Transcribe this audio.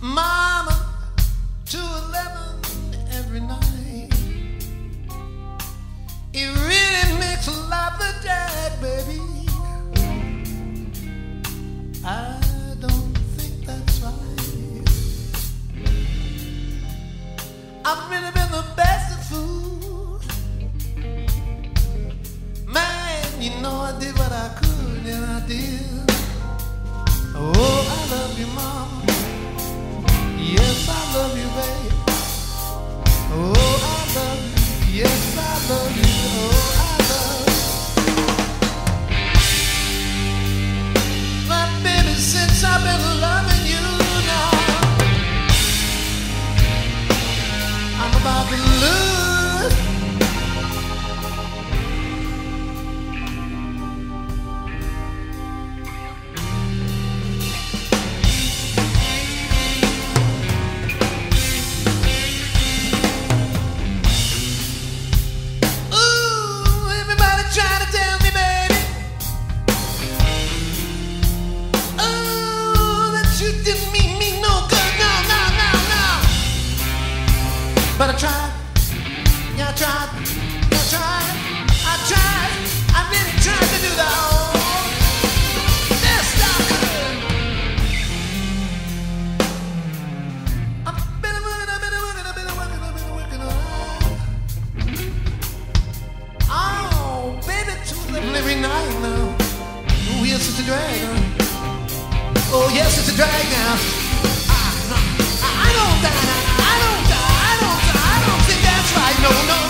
Mama to 11 every night. It really makes love the dad, baby. I don't think that's right. I've really devil every night now. Oh, yes, it's a drag now. Oh, yes, it's a dragon. I, I, I don't die. I don't die. I don't die. I don't think that's right. No, no.